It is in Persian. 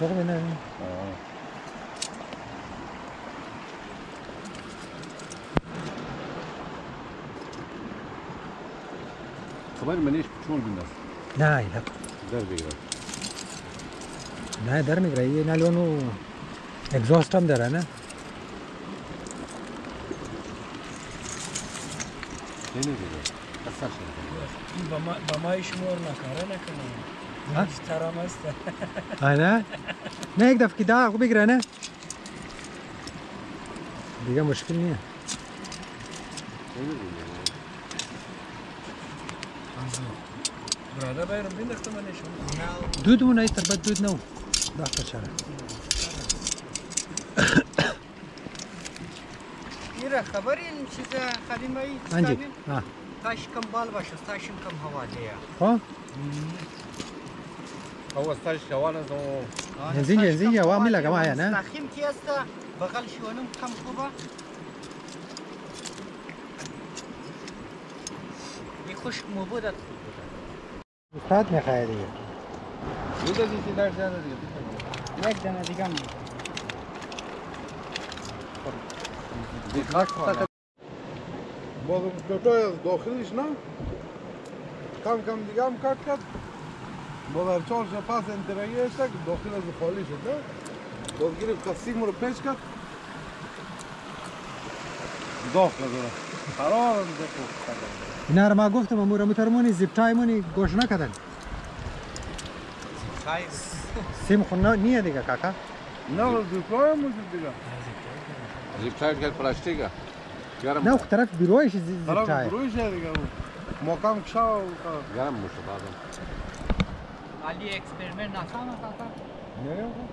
먹으면은. 어. خبر منی چون بنداز نه اینا در بگیر نه در میگیره یه نلونو اگزاست هم داره نه نمیگیره اصلا شده بما بما ایش مور نکاره نکنه ها؟ محترم است آه نه نه یک دفعه که داغ بگیره نه دیگه مشکل نیه برادر باید رو بنداخته من شما دود مون ای تر بد دود نو داغ چرا میره خبر این چیز خدیمه ای انجی ها تاش کم بال باشه تاشم کم هوا دیه ها هو از بنزین بنزین یا وامی لگه معایا نه مستقیم کی است بغل شونم کم خوبه این خشک مبودت استاد می‌خواه دیگه یه دادی که در جانه دیگه. یک دانه دیگه می باز دوتای از داخلیش نه؟ کم کم دیگه هم کٹ کرد. که داخل از خالی شد نه باز گرفت کسیم رو پیش کرد داخل داره قرار هم داخل اینا رو ما گفتم امور مترمونی زیب تای مونی گوش نکردن سیم خون نیه دیگه کاکا نه هم موجود دیگه زیب تایر کرد پلاستیکه نه خو طرف بیرویش زیب تای بروی شد دیگه ما کم کشا گرم میشه بعدم Ali eksperiment në asana, ka ka? Jo, jo.